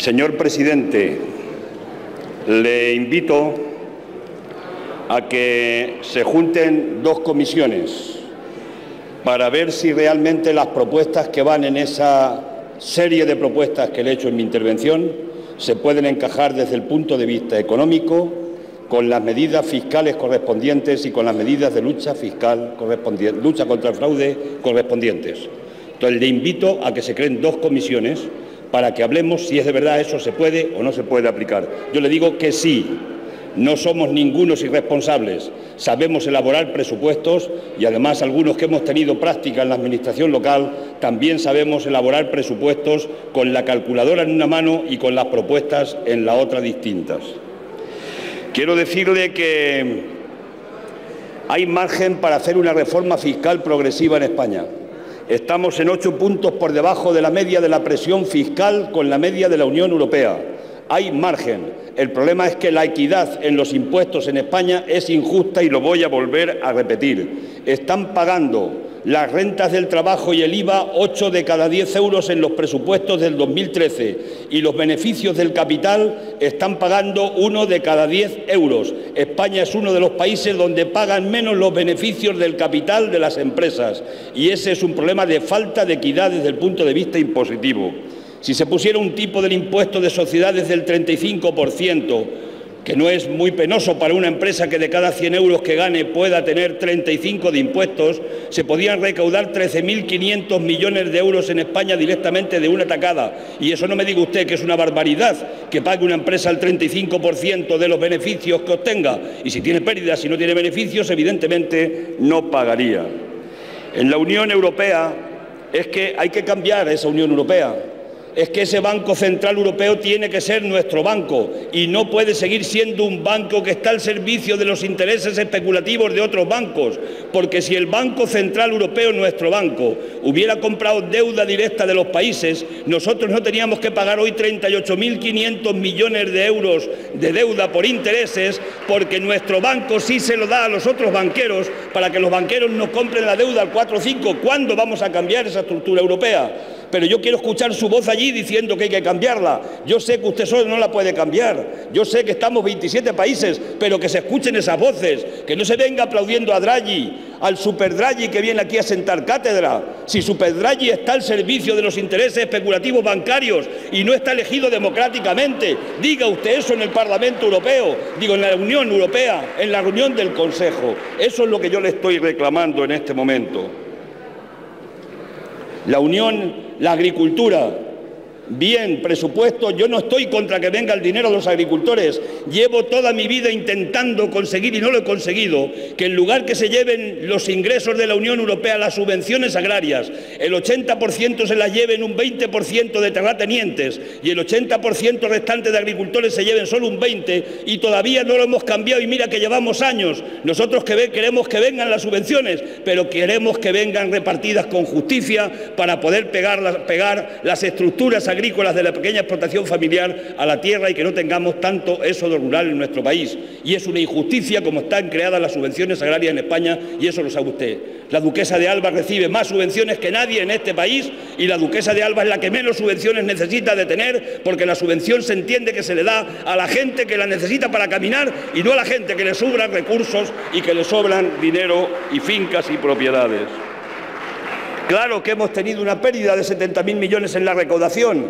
Señor presidente, le invito a que se junten dos comisiones para ver si realmente las propuestas que van en esa serie de propuestas que le he hecho en mi intervención se pueden encajar desde el punto de vista económico con las medidas fiscales correspondientes y con las medidas de lucha fiscal lucha contra el fraude correspondientes. Entonces le invito a que se creen dos comisiones para que hablemos si es de verdad eso se puede o no se puede aplicar. Yo le digo que sí, no somos ningunos irresponsables, sabemos elaborar presupuestos y además algunos que hemos tenido práctica en la Administración local también sabemos elaborar presupuestos con la calculadora en una mano y con las propuestas en la otra distintas. Quiero decirle que hay margen para hacer una reforma fiscal progresiva en España. Estamos en ocho puntos por debajo de la media de la presión fiscal con la media de la Unión Europea. Hay margen. El problema es que la equidad en los impuestos en España es injusta y lo voy a volver a repetir. Están pagando las rentas del trabajo y el IVA 8 de cada 10 euros en los presupuestos del 2013 y los beneficios del capital están pagando uno de cada 10 euros. España es uno de los países donde pagan menos los beneficios del capital de las empresas y ese es un problema de falta de equidad desde el punto de vista impositivo. Si se pusiera un tipo del impuesto de sociedades del 35%, que no es muy penoso para una empresa que de cada 100 euros que gane pueda tener 35 de impuestos, se podían recaudar 13.500 millones de euros en España directamente de una tacada. Y eso no me diga usted que es una barbaridad que pague una empresa el 35% de los beneficios que obtenga. Y si tiene pérdidas, si no tiene beneficios, evidentemente no pagaría. En la Unión Europea es que hay que cambiar esa Unión Europea es que ese Banco Central Europeo tiene que ser nuestro banco y no puede seguir siendo un banco que está al servicio de los intereses especulativos de otros bancos, porque si el Banco Central Europeo, nuestro banco, hubiera comprado deuda directa de los países, nosotros no teníamos que pagar hoy 38.500 millones de euros de deuda por intereses, porque nuestro banco sí se lo da a los otros banqueros para que los banqueros nos compren la deuda al 4 o 5. ¿Cuándo vamos a cambiar esa estructura europea? Pero yo quiero escuchar su voz allí diciendo que hay que cambiarla. Yo sé que usted solo no la puede cambiar. Yo sé que estamos 27 países, pero que se escuchen esas voces, que no se venga aplaudiendo a Draghi, al Super Draghi que viene aquí a sentar cátedra. Si Super Draghi está al servicio de los intereses especulativos bancarios y no está elegido democráticamente, diga usted eso en el Parlamento Europeo, digo en la Unión Europea, en la reunión del Consejo. Eso es lo que yo le estoy reclamando en este momento. La Unión la agricultura, bien, presupuesto, yo no estoy contra que venga el dinero a los agricultores. Llevo toda mi vida intentando conseguir, y no lo he conseguido, que en lugar que se lleven los ingresos de la Unión Europea, las subvenciones agrarias, el 80% se las lleven un 20% de terratenientes y el 80% restante de agricultores se lleven solo un 20% y todavía no lo hemos cambiado y mira que llevamos años. Nosotros que queremos que vengan las subvenciones, pero queremos que vengan repartidas con justicia para poder pegar, pegar las estructuras agrícolas agrícolas de la pequeña explotación familiar a la tierra y que no tengamos tanto de rural en nuestro país. Y es una injusticia como están creadas las subvenciones agrarias en España y eso lo sabe usted. La duquesa de Alba recibe más subvenciones que nadie en este país y la duquesa de Alba es la que menos subvenciones necesita de tener porque la subvención se entiende que se le da a la gente que la necesita para caminar y no a la gente que le sobran recursos y que le sobran dinero y fincas y propiedades. Claro que hemos tenido una pérdida de 70.000 millones en la recaudación.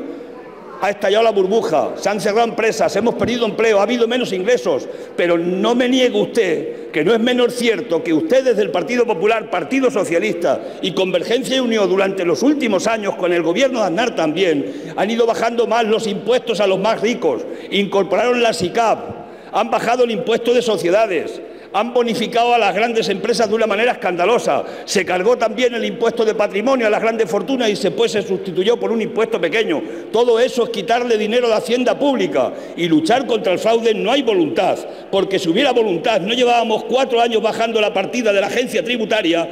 Ha estallado la burbuja, se han cerrado empresas, hemos perdido empleo, ha habido menos ingresos. Pero no me niegue usted que no es menos cierto que ustedes del Partido Popular, Partido Socialista y Convergencia y Unión durante los últimos años, con el gobierno de Aznar también, han ido bajando más los impuestos a los más ricos, incorporaron la SICAP, han bajado el impuesto de sociedades, han bonificado a las grandes empresas de una manera escandalosa. Se cargó también el impuesto de patrimonio a las grandes fortunas y después se sustituyó por un impuesto pequeño. Todo eso es quitarle dinero a la hacienda pública y luchar contra el fraude no hay voluntad, porque si hubiera voluntad no llevábamos cuatro años bajando la partida de la agencia tributaria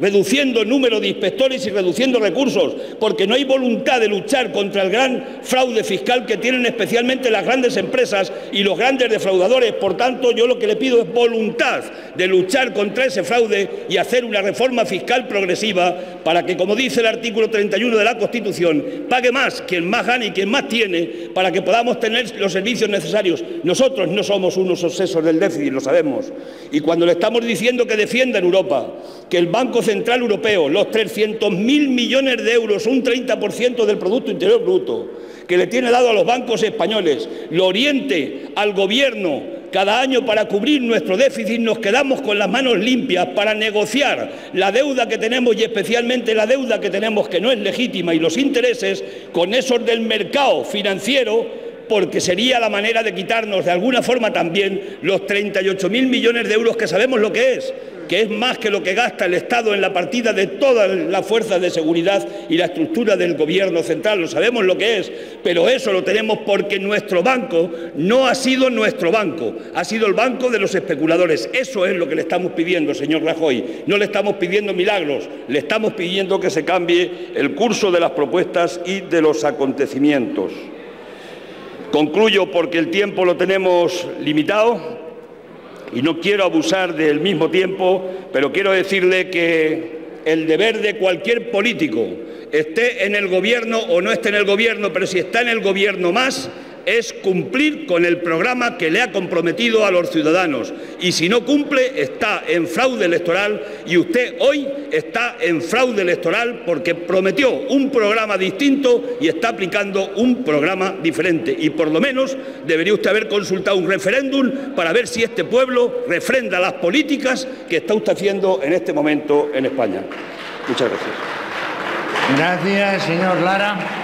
reduciendo el número de inspectores y reduciendo recursos, porque no hay voluntad de luchar contra el gran fraude fiscal que tienen especialmente las grandes empresas y los grandes defraudadores. Por tanto, yo lo que le pido es voluntad de luchar contra ese fraude y hacer una reforma fiscal progresiva para que, como dice el artículo 31 de la Constitución, pague más quien más gana y quien más tiene para que podamos tener los servicios necesarios. Nosotros no somos unos obsesos del déficit, lo sabemos. Y cuando le estamos diciendo que defienda en Europa, que el Banco Central Europeo, los 300.000 millones de euros, un 30% del Producto Interior Bruto, que le tiene dado a los bancos españoles, lo oriente al Gobierno cada año para cubrir nuestro déficit, nos quedamos con las manos limpias para negociar la deuda que tenemos y especialmente la deuda que tenemos que no es legítima y los intereses con esos del mercado financiero porque sería la manera de quitarnos de alguna forma también los 38.000 millones de euros que sabemos lo que es, que es más que lo que gasta el Estado en la partida de todas las fuerzas de seguridad y la estructura del Gobierno central, lo sabemos lo que es, pero eso lo tenemos porque nuestro banco no ha sido nuestro banco, ha sido el banco de los especuladores. Eso es lo que le estamos pidiendo, señor Rajoy. No le estamos pidiendo milagros, le estamos pidiendo que se cambie el curso de las propuestas y de los acontecimientos. Concluyo porque el tiempo lo tenemos limitado y no quiero abusar del mismo tiempo, pero quiero decirle que el deber de cualquier político, esté en el gobierno o no esté en el gobierno, pero si está en el gobierno más, es cumplir con el programa que le ha comprometido a los ciudadanos. Y si no cumple, está en fraude electoral y usted hoy está en fraude electoral porque prometió un programa distinto y está aplicando un programa diferente. Y por lo menos debería usted haber consultado un referéndum para ver si este pueblo refrenda las políticas que está usted haciendo en este momento en España. Muchas gracias. Gracias, señor Lara.